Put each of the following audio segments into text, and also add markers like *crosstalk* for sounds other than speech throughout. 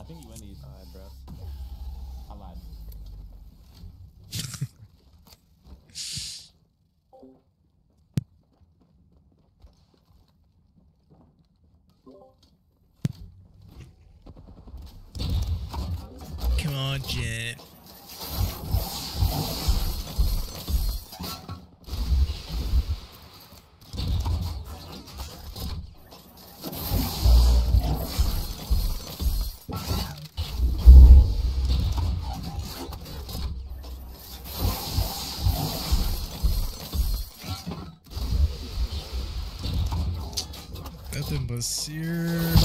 I think you went these. Alright, bro. I lied. Come on, Jet. Seared.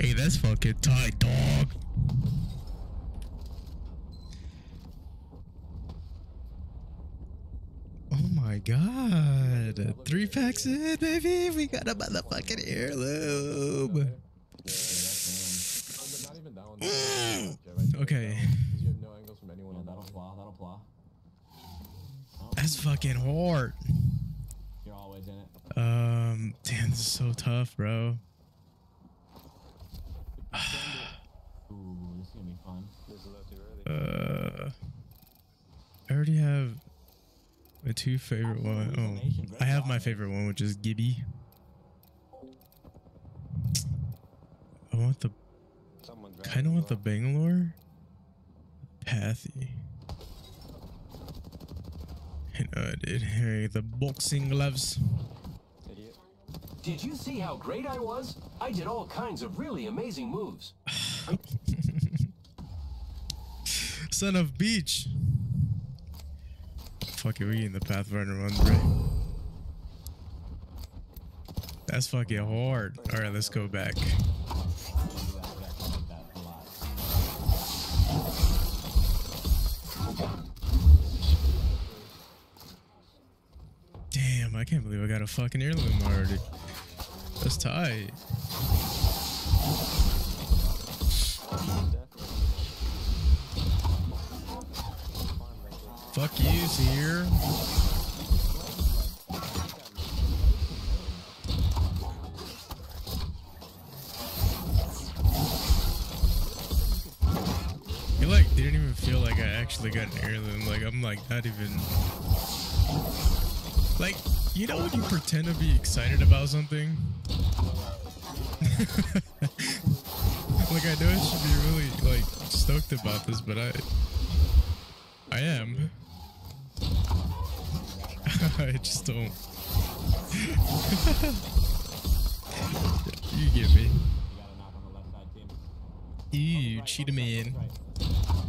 Hey, that's fucking tight, dog. Oh my god. Three packs in, baby. We got a motherfucking heirloom. But not even that one. Mm. Joe, I think Okay. You have no angles from anyone Yeah, that that'll one. flaw. That'll flaw. That's fucking hard. you're always in it. Um, damn, this is so tough, bro. *sighs* Ooh, this is gonna be fun. This is too early. Uh, I already have my two favorite one. Oh, I have my favorite one, which is Gibby. I want the kind of him, want the. Bangalore. Pathy. I know I did. Hey, the boxing gloves. Idiot. Did you see how great I was? I did all kinds of really amazing moves. *laughs* Son of Beach. Fuck it, we in the Pathfinder run, bro. That's fucking hard. All right, let's go back. Damn, I can't believe I got a fucking heirloom already. That's tight. Fuck you, Seer. You like didn't even feel like I actually got an heirloom. Like I'm like not even like you know when you pretend to be excited about something? *laughs* like I know I should be really like stoked about this, but I I am. *laughs* I just don't. *laughs* you get me. You gotta knock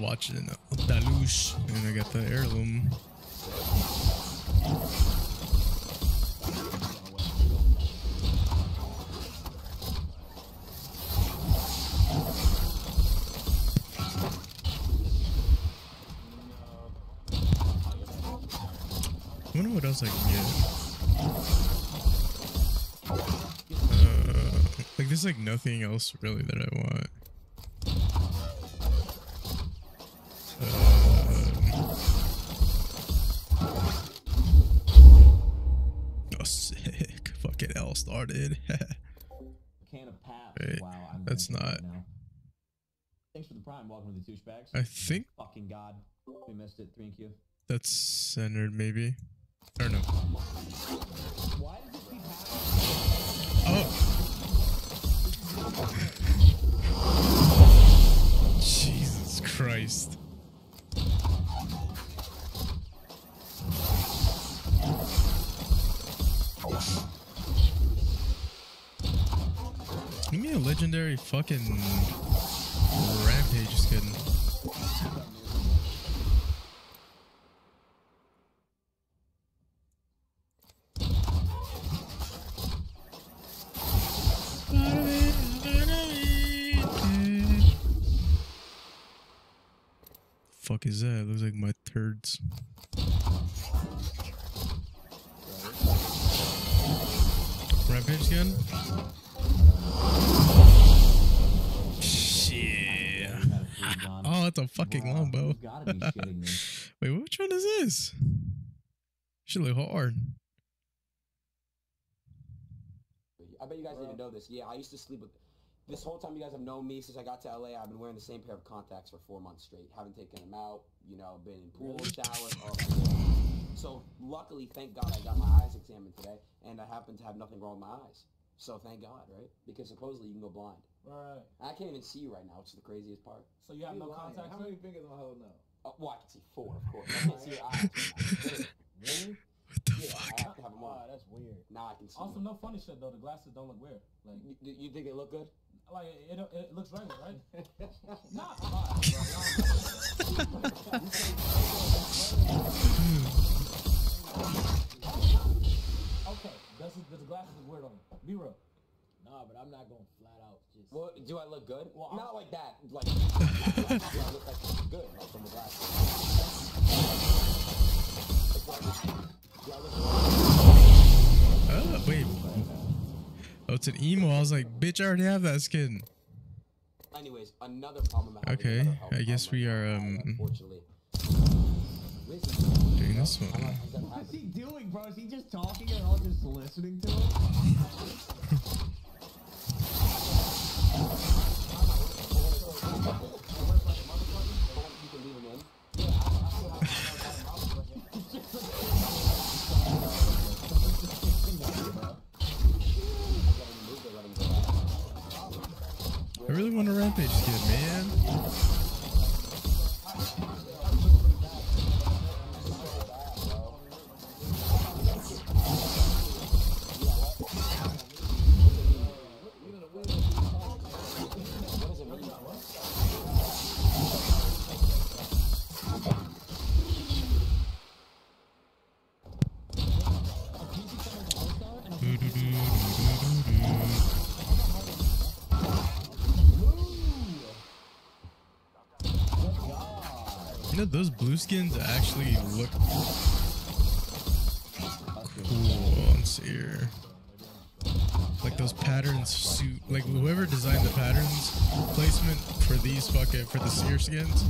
watching Daltoosh and I got the heirloom. I wonder what else I can get. Uh, like there's like nothing else really that I want. Started. *laughs* Can of pap. Wait, wow, I'm that's not- now. Thanks for the prime. Welcome to the douchebags. I think Fucking god. We missed it. And Q. that's centered, maybe. I don't know. Why does this keep happening? Oh! *laughs* Jesus Christ. Legendary fucking rampage, just kidding. Gotta be shitting me. Wait, *laughs* which one is this? Should look hard. I bet you guys didn't know this. Yeah, I used to sleep with. This whole time you guys have known me since I got to LA, I've been wearing the same pair of contacts for four months straight. Haven't taken them out. You know, been in pools, showers. Oh. So luckily, thank God, I got my eyes examined today, and I happen to have nothing wrong with my eyes. So thank God, right? Because supposedly you can go blind. Right. I can't even see you right now, which is the craziest part. So you have You no lying. contacts? How many fingers am I holding up? Uh, well, I can see four, of course. I can't see your eyes. right now. Really? What the Yeah, fuck? I have to have them Wow, on. that's weird. Now I can see. Also, them. no funny shit though. The glasses don't look weird. Like, You, you you think they look good? like it, it, it looks regular, right? *laughs* Nah, alright, bro. Okay, does, it, does the glasses look weird on you? Be real. Nah, but I'm not going flat out. Just Well, do I look good? Well, not I'm- like that. Like, do *laughs* I look like good? Like from the glasses. Like, Oh, wait. Oh, it's an emo. I was like, bitch, I already have that skin. Anyways, another problem I. Okay, another I guess we are, um, Unfortunately. Doing this one. What's he doing, bro? Is he just talking and all just listening to him? Really want a rampage man. Those blue skins actually look cool on Seer. Like those patterns suit, like whoever designed the patterns placement for these fucking, for the Seer skins.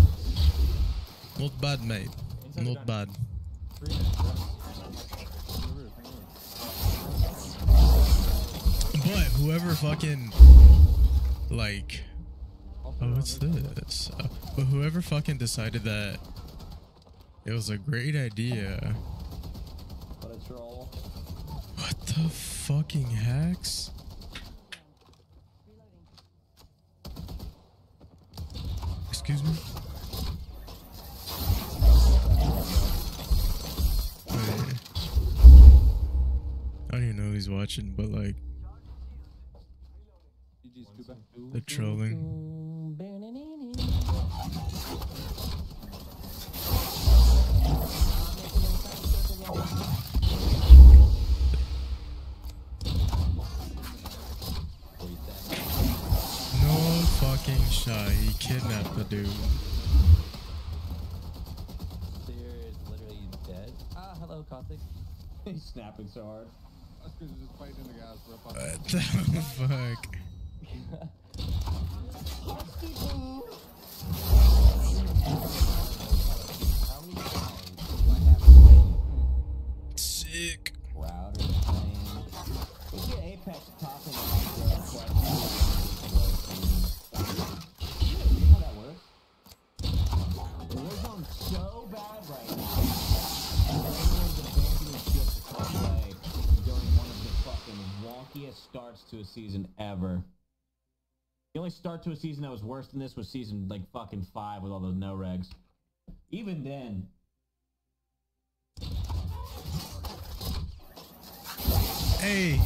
Not bad, mate. Not bad. But whoever fucking, like, Oh, what's this? But whoever fucking decided that it was a great idea. What a troll. What the fucking hacks? Excuse me? Wait. I don't even know who's watching, but like, the trolling. No fucking shot. He kidnapped the dude. Seer is literally dead. Ah, hello, Caustic. He's snapping so hard. What the *laughs* fuck? Season ever. The only start to a season that was worse than this was season like fucking five with all those no regs. Even then, Hey,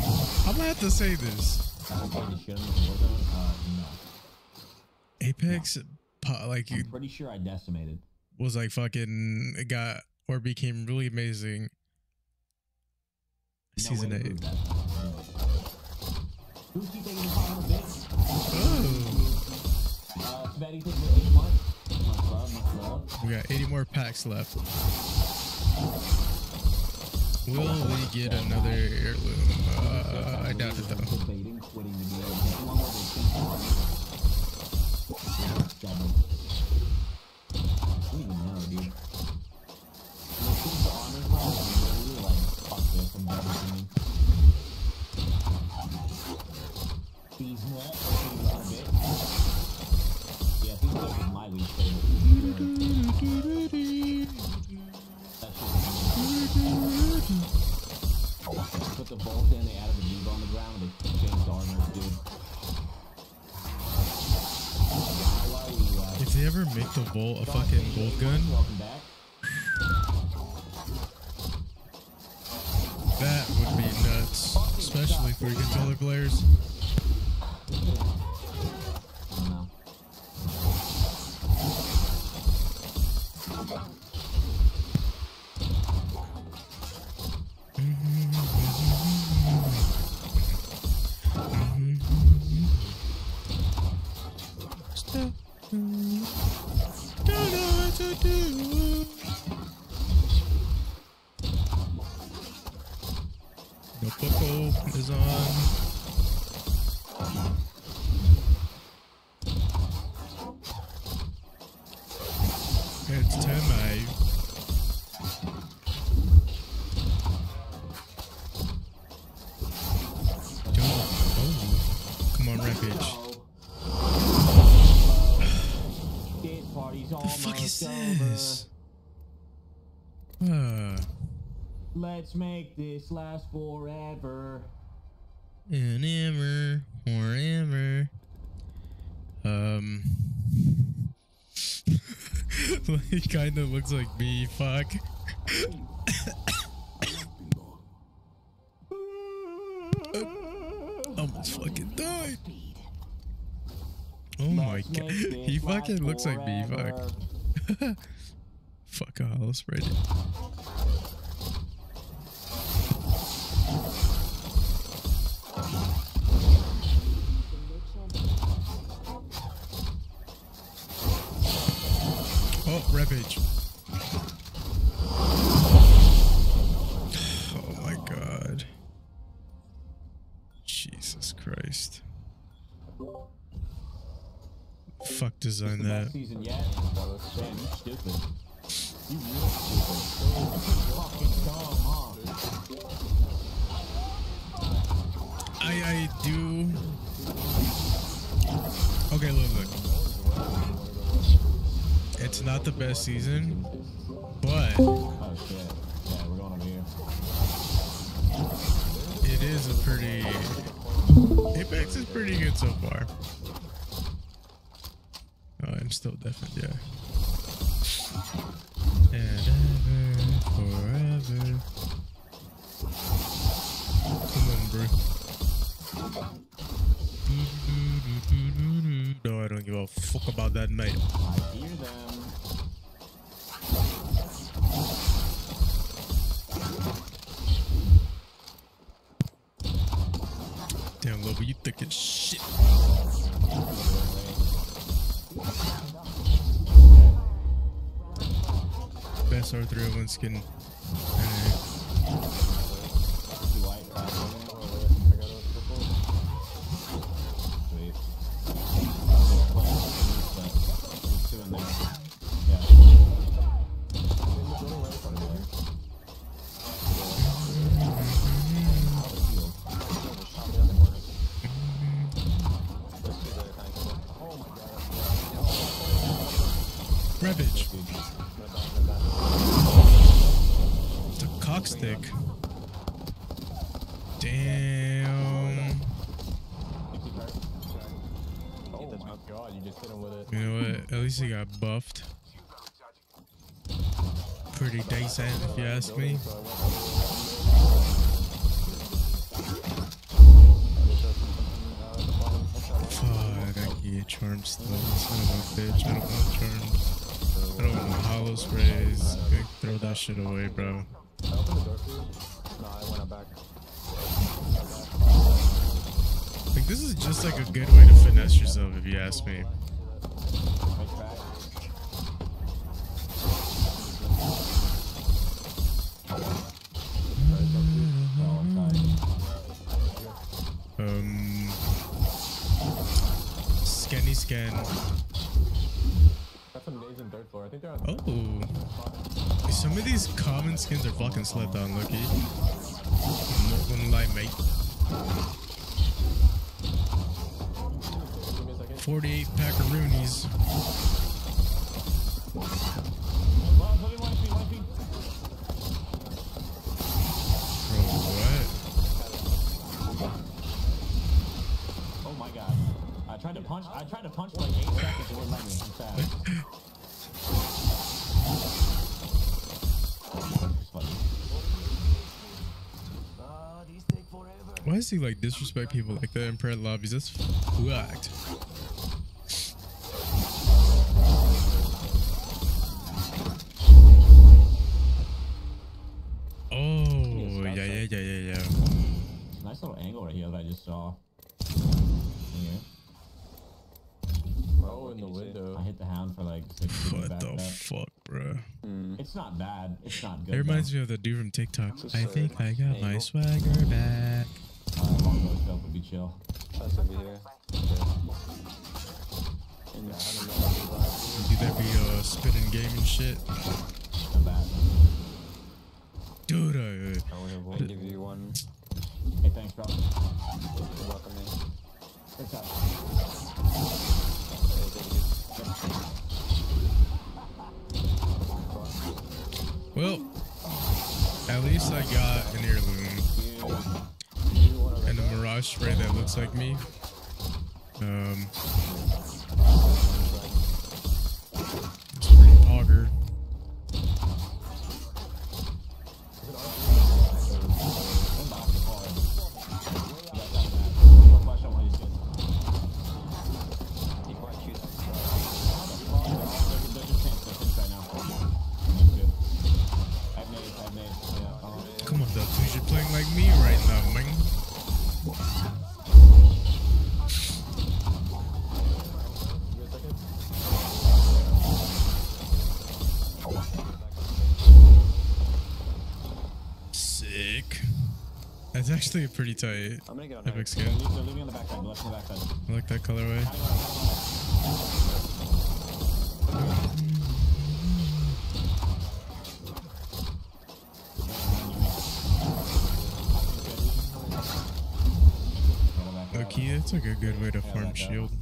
I'm gonna have to say this. I played the shit on this Warzone. Uh, no. Apex, po- like, I'm pretty sure I decimated. was like fucking it got or became really amazing. No Season eight. We got 80 more packs left. Will we get another heirloom? Uh, I doubt it though. Make the bolt a fucking gold gun, that would be nuts. Especially for controller players. No Poco is on. Make this last forever. and ever, forever. Um, *laughs* he kind of looks like me. Fuck. *coughs* Almost fucking died. Oh my god, *laughs* he fucking looks like me. Fuck. *laughs* Fuck, I'll spread it. Stupid. You real stupid. Fucking dumb, huh? I I do. Okay, look, look. It's not the best season, but it is a pretty. Apex is pretty good so far. Oh, I'm still definitely yeah. Ever, forever. Best R301 skin. It's a. Damn. You. You know what? At least he got buffed. Pretty decent, if you ask me. Fuck, I can get charms still. Son of a bitch. I don't want charms. I don't want holo sprays. Throw that shit away, bro. I opened the door for you. No, I went back. Like this is just like a good way to finesse yourself, if you ask me. Um, skinny scan. Of these common skins are fucking slept on, Lucky. Not gonna lie, mate. Give me a second. Why does he like disrespect people like that in prayer lobbies? That's fucked. Oh, yeah, yeah, yeah, yeah, yeah. Nice little angle right here that I just saw. Here. Oh, in the window. I hit the hound for like six What the up. fuck, bro? It's not bad. It's not good. It reminds though. me of the dude from TikTok. I think I got my swagger back. Stuff would be chill. That's over here. Be uh, spinning game and shit. Dude, I only have give you one. Hey, thanks, bro. You're welcome you. well, at least I got an heirloom and a spray that looks like me. Um, it's pretty auger. Inbox is hard. You got that bad. One question on That's actually a pretty tight I'm gonna get on epic skin. leave, they're leaving on the backside, left on the backside. I like that colorway. Okay, it's like a good way to farm shield.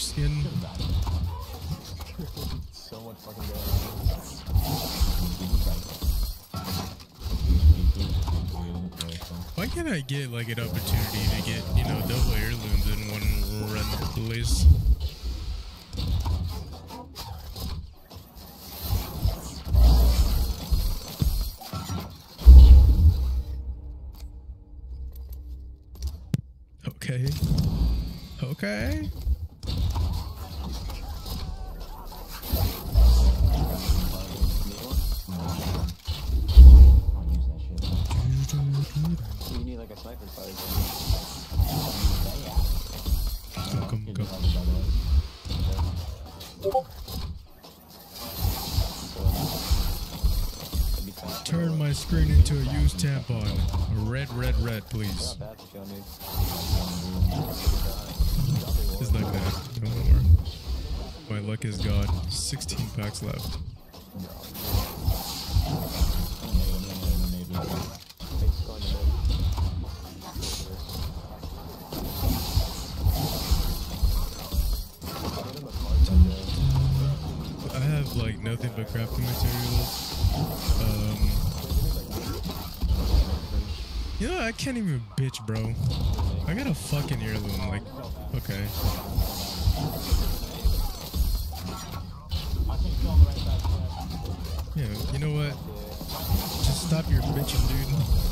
Skin. So much fucking. Why can't I get like an opportunity to get, you know, double heirlooms in one run, please? Okay. Okay. Turn my screen into a used tampon. Red, red, red, please. It's like that. My luck is gone. 16 packs left. Can't even bitch, bro. I got a fucking heirloom. Like, okay. Yeah, you know what? Just stop your bitching, dude.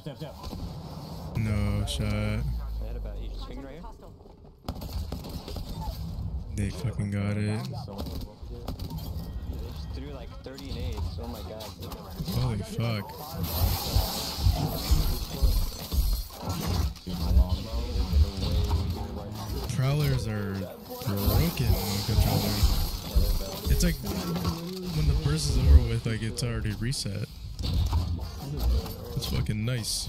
Step, step, step. No shot. I had about each swing right here. They fucking got it. So much work to do. They just threw like 30 nades. Oh my god. Holy fuck. Prowlers are broken. It's like when the burst is over with, like it's already reset. It's fucking nice.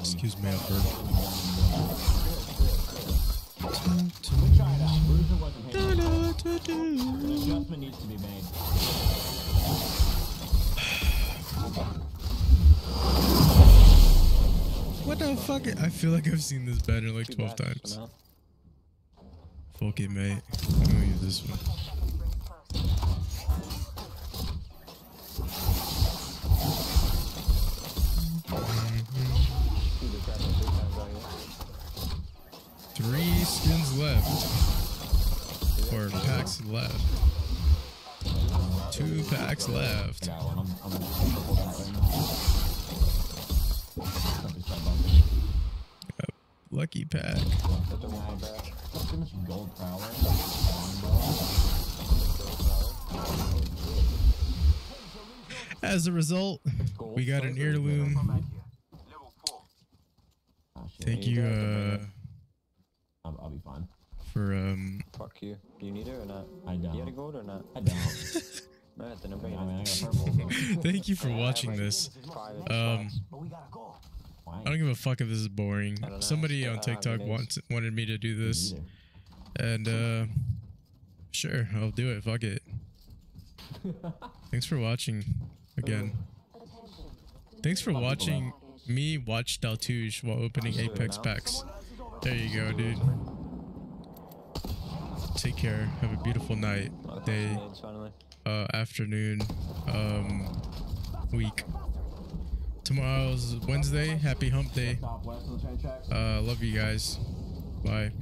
Excuse me, Albert. What the fuck? I feel like I've seen this banner like 12 times. Fuck it, mate. This one. Three skins left. Or packs left. Two packs left. Lucky pack. Put the one much gold prowler. As a result, we got an heirloom. Thank you uh, I'll, I'll be fine. for um Fuck you. Do you need it or not? I You got a don't. gold or not? I don't. *laughs* Alright, then I'm I bringing mean, I it. got purple. So *laughs* thank you for watching this. Um I don't give a fuck if this is boring. I don't know. Somebody on TikTok wants wanted me to do this. And uh sure, I'll do it. Fuck it. *laughs* Thanks for watching again. Thanks for watching me watch Daltoosh while opening Apex packs. There you go, dude. Take care. Have a beautiful night, day, uh, afternoon, um, week. Tomorrow's Wednesday. Happy Hump Day. Top west on the train tracks. Uh, love you guys. Bye.